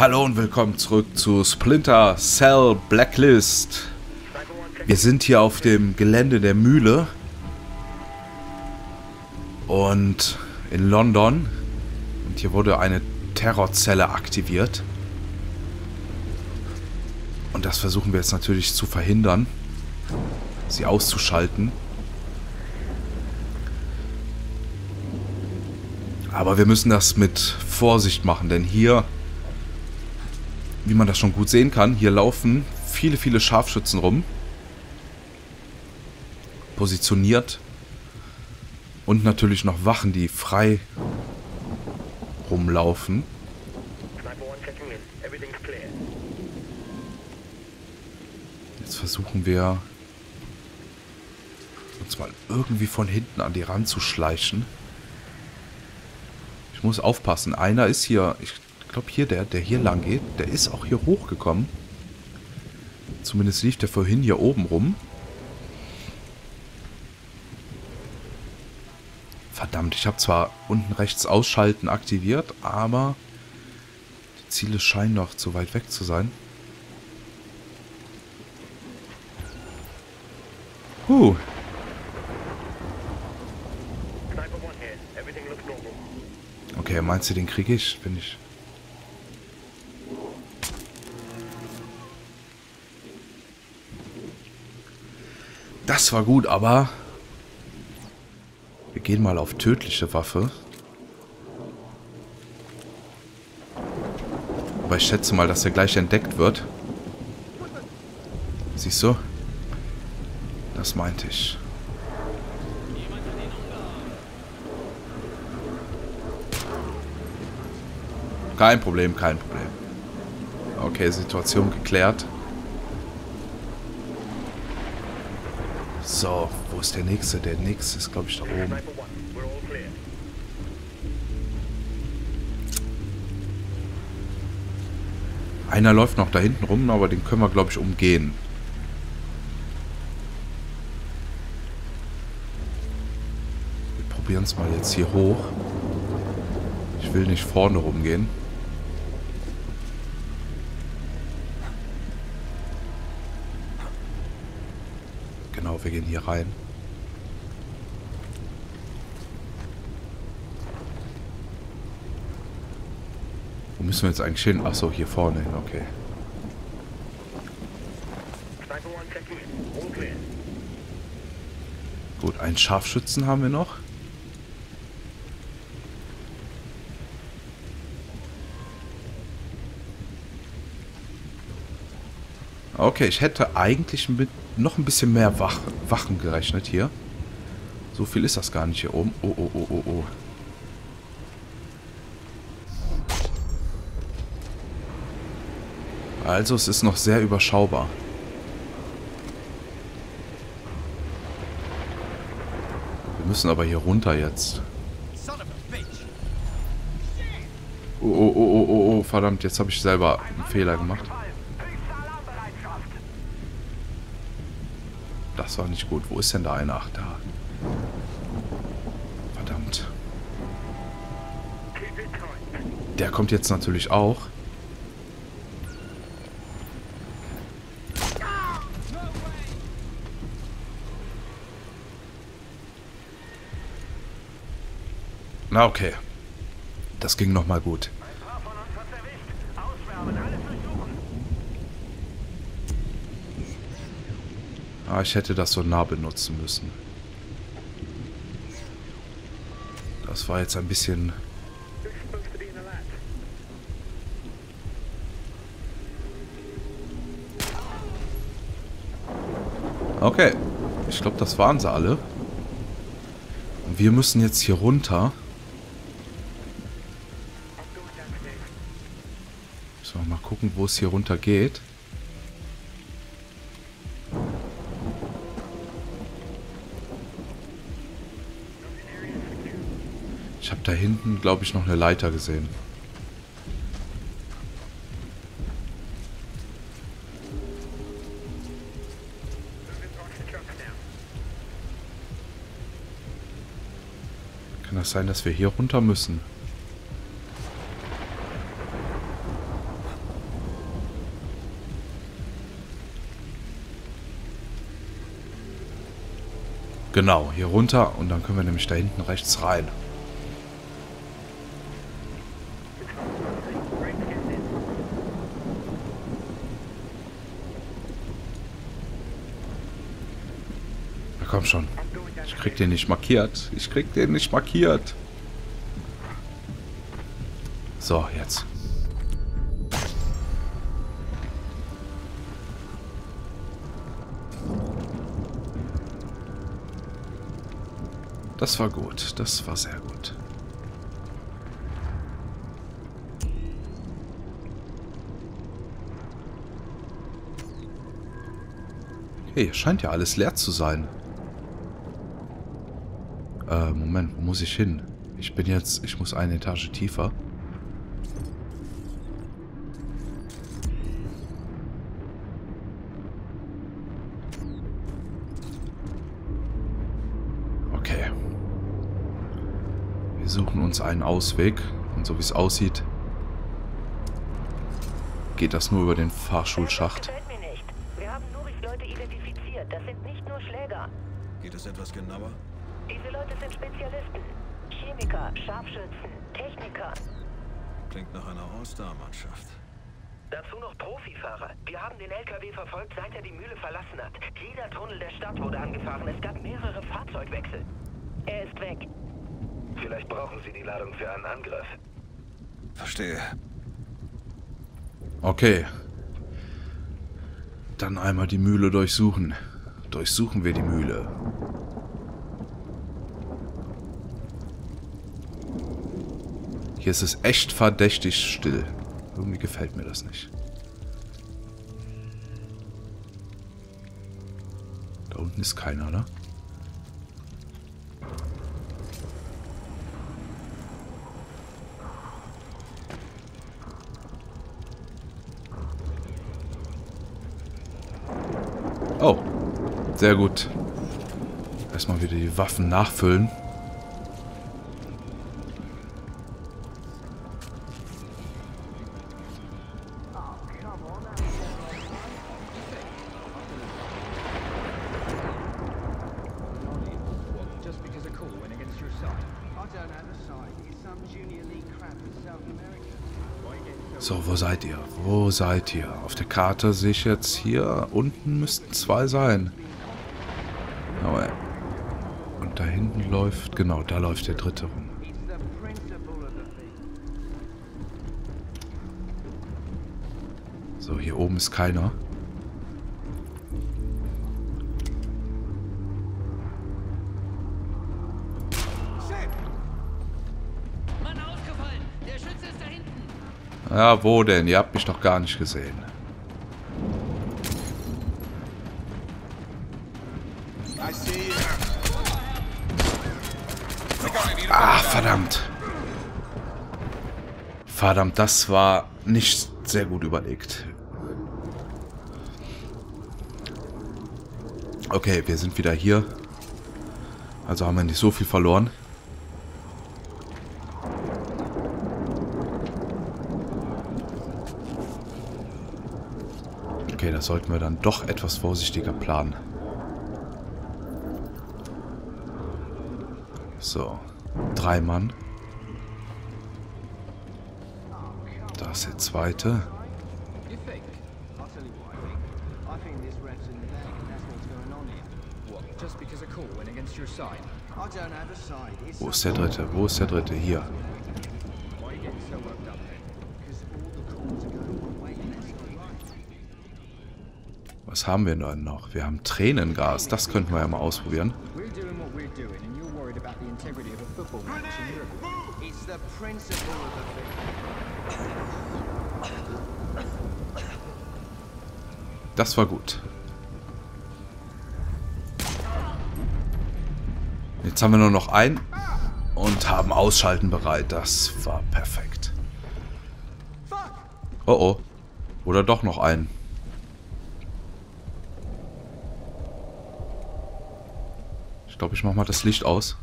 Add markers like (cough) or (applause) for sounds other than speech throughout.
Hallo und willkommen zurück zu Splinter Cell Blacklist. Wir sind hier auf dem Gelände der Mühle und in London und hier wurde eine Terrorzelle aktiviert. Und das versuchen wir jetzt natürlich zu verhindern, sie auszuschalten. Aber wir müssen das mit Vorsicht machen, denn hier wie man das schon gut sehen kann, hier laufen viele, viele Scharfschützen rum. Positioniert. Und natürlich noch Wachen, die frei rumlaufen. Jetzt versuchen wir uns mal irgendwie von hinten an die Rand zu schleichen. Ich muss aufpassen. Einer ist hier, ich ich glaube hier, der, der hier lang geht, der ist auch hier hochgekommen. Zumindest lief der vorhin hier oben rum. Verdammt, ich habe zwar unten rechts Ausschalten aktiviert, aber die Ziele scheinen noch zu weit weg zu sein. Huh. Okay, meinst du, den kriege ich? Bin ich Das war gut, aber wir gehen mal auf tödliche Waffe. Aber ich schätze mal, dass er gleich entdeckt wird. Siehst du? Das meinte ich. Kein Problem, kein Problem. Okay, Situation geklärt. So, wo ist der nächste? Der nächste ist, glaube ich, da oben. Einer läuft noch da hinten rum, aber den können wir, glaube ich, umgehen. Wir probieren es mal jetzt hier hoch. Ich will nicht vorne rumgehen. Wir gehen hier rein. Wo müssen wir jetzt eigentlich hin? Achso, hier vorne hin, okay. Gut, einen Scharfschützen haben wir noch. Okay, ich hätte eigentlich mit noch ein bisschen mehr Wach Wachen gerechnet hier. So viel ist das gar nicht hier oben. Oh, oh, oh, oh, oh. Also, es ist noch sehr überschaubar. Wir müssen aber hier runter jetzt. Oh, oh, oh, oh, oh, oh, verdammt, jetzt habe ich selber einen Fehler gemacht. Das war nicht gut. Wo ist denn da einer? Ach, da. Verdammt. Der kommt jetzt natürlich auch. Na okay. Das ging nochmal gut. Ah, ich hätte das so nah benutzen müssen. Das war jetzt ein bisschen... Okay. Ich glaube, das waren sie alle. Und wir müssen jetzt hier runter. So, mal gucken, wo es hier runter geht. da hinten, glaube ich, noch eine Leiter gesehen. Kann das sein, dass wir hier runter müssen? Genau, hier runter und dann können wir nämlich da hinten rechts rein. Komm schon. Ich krieg den nicht markiert. Ich krieg den nicht markiert. So, jetzt. Das war gut. Das war sehr gut. Hier scheint ja alles leer zu sein. Äh, Moment, wo muss ich hin? Ich bin jetzt... Ich muss eine Etage tiefer. Okay. Wir suchen uns einen Ausweg. Und so wie es aussieht, geht das nur über den Fahrschulschacht. Das gefällt mir nicht. Wir haben Nuris Leute identifiziert. Das sind nicht nur Schläger. Geht es etwas genauer? Diese Leute sind Spezialisten. Chemiker, Scharfschützen, Techniker. Klingt nach einer All-Star-Mannschaft. Dazu noch Profifahrer. Wir haben den LKW verfolgt, seit er die Mühle verlassen hat. Jeder Tunnel der Stadt wurde angefahren. Es gab mehrere Fahrzeugwechsel. Er ist weg. Vielleicht brauchen Sie die Ladung für einen Angriff. Verstehe. Okay. Dann einmal die Mühle durchsuchen. Durchsuchen wir die Mühle. Hier ist es echt verdächtig still. Irgendwie gefällt mir das nicht. Da unten ist keiner, ne? Oh, sehr gut. Erstmal wieder die Waffen nachfüllen. A call went against your side. I don't have a side. It's some junior league crap in South America. So wo seid ihr? Wo seid ihr? Auf der Karte sehe ich jetzt hier unten müssten zwei sein. Aber und da hinten läuft, genau, da läuft der dritte rum. The the. So, hier oben ist keiner. Ja, wo denn? Ihr habt mich doch gar nicht gesehen. Ah, verdammt. Verdammt, das war nicht sehr gut überlegt. Okay, wir sind wieder hier. Also haben wir nicht so viel verloren. Okay, da sollten wir dann doch etwas vorsichtiger planen. So, drei Mann. Da ist der zweite. You think? I'll tell you what I think. I Was haben wir denn noch? Wir haben Tränengas. Das könnten wir ja mal ausprobieren. Das war gut. Jetzt haben wir nur noch einen und haben Ausschalten bereit. Das war perfekt. Oh oh. Oder doch noch einen. Glaube, ich mache mal das Licht aus.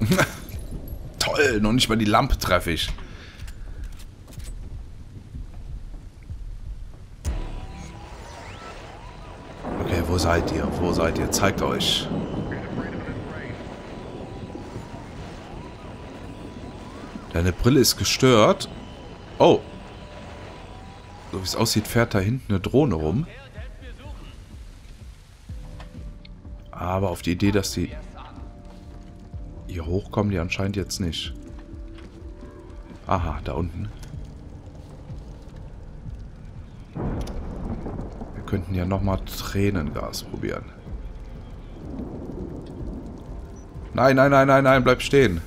(laughs) Toll, noch nicht mal die Lampe treffe ich. Wo seid ihr? Wo seid ihr? Zeigt euch. Deine Brille ist gestört. Oh. So wie es aussieht, fährt da hinten eine Drohne rum. Aber auf die Idee, dass die hier hochkommen, die anscheinend jetzt nicht. Aha, da unten. Wir könnten ja nochmal Tränengas probieren. Nein, nein, nein, nein, nein, bleib stehen.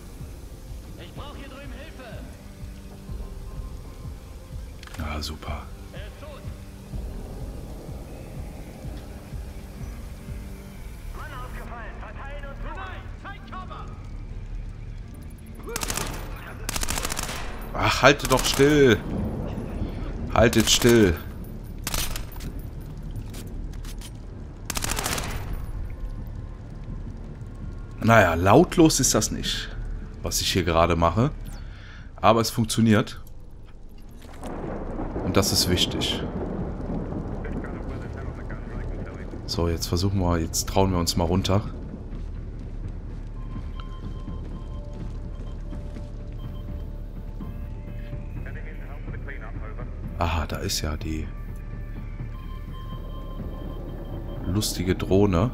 Ach, haltet doch still. Haltet still. Naja, lautlos ist das nicht, was ich hier gerade mache. Aber es funktioniert. Und das ist wichtig. So, jetzt versuchen wir, jetzt trauen wir uns mal runter. Aha, da ist ja die lustige Drohne.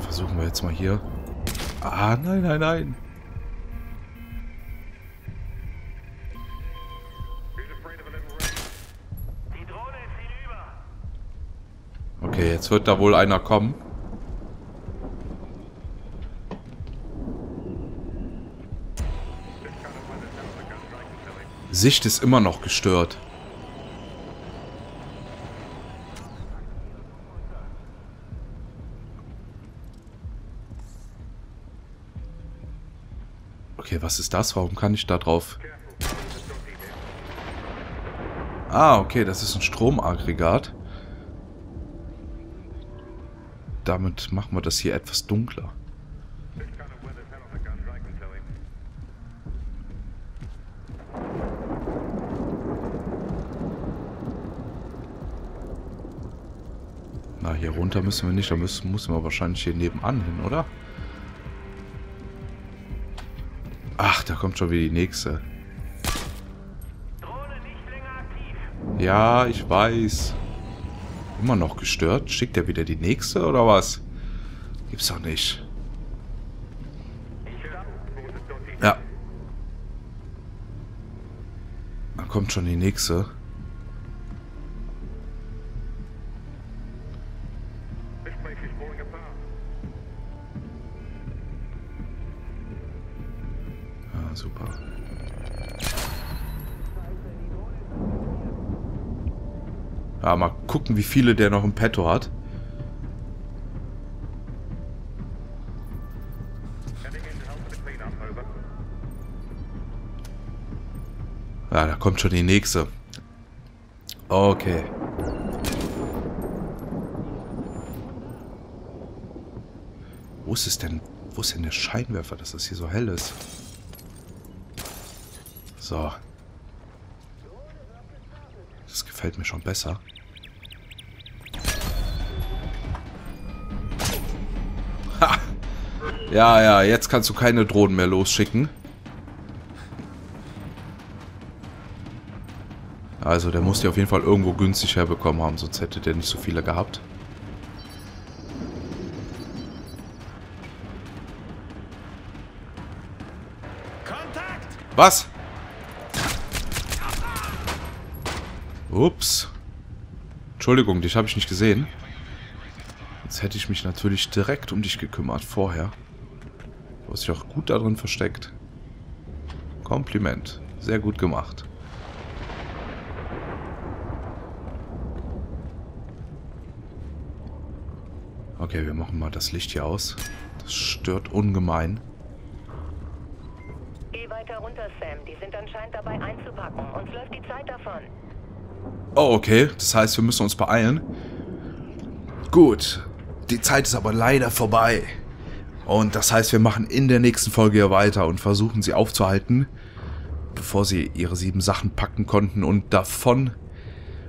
Versuchen wir jetzt mal hier. Ah, nein, nein, nein. Die Drohne ist hinüber. Okay, jetzt wird da wohl einer kommen. Sicht ist immer noch gestört. Okay, was ist das? Warum kann ich da drauf... Ah, okay, das ist ein Stromaggregat. Damit machen wir das hier etwas dunkler. Hier runter müssen wir nicht. Da müssen, müssen wir wahrscheinlich hier nebenan hin, oder? Ach, da kommt schon wieder die nächste. Ja, ich weiß. Immer noch gestört? Schickt er wieder die nächste oder was? Gibt's doch nicht. Ja. Dann kommt schon die nächste. Ja, mal gucken, wie viele der noch im Petto hat. Ja, da kommt schon die nächste. Okay. Wo ist es denn? Wo ist denn der Scheinwerfer, dass das hier so hell ist? So. Das gefällt mir schon besser. Ja, ja, jetzt kannst du keine Drohnen mehr losschicken. Also, der muss die auf jeden Fall irgendwo günstig herbekommen haben, sonst hätte der nicht so viele gehabt. Kontakt! Was? Ups. Entschuldigung, dich habe ich nicht gesehen. Jetzt hätte ich mich natürlich direkt um dich gekümmert, vorher. Hast dich auch gut darin versteckt. Kompliment. Sehr gut gemacht. Okay, wir machen mal das Licht hier aus. Das stört ungemein. Geh weiter runter, Sam. Die sind anscheinend dabei einzupacken. Uns läuft die Zeit davon. Oh, okay. Das heißt, wir müssen uns beeilen. Gut. Die Zeit ist aber leider vorbei. Und das heißt, wir machen in der nächsten Folge hier weiter und versuchen sie aufzuhalten. bevor sie ihre sieben Sachen packen konnten und davon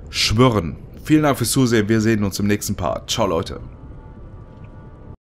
schwirren. Vielen Dank fürs Zusehen. Wir sehen uns im nächsten Part. Ciao, Leute.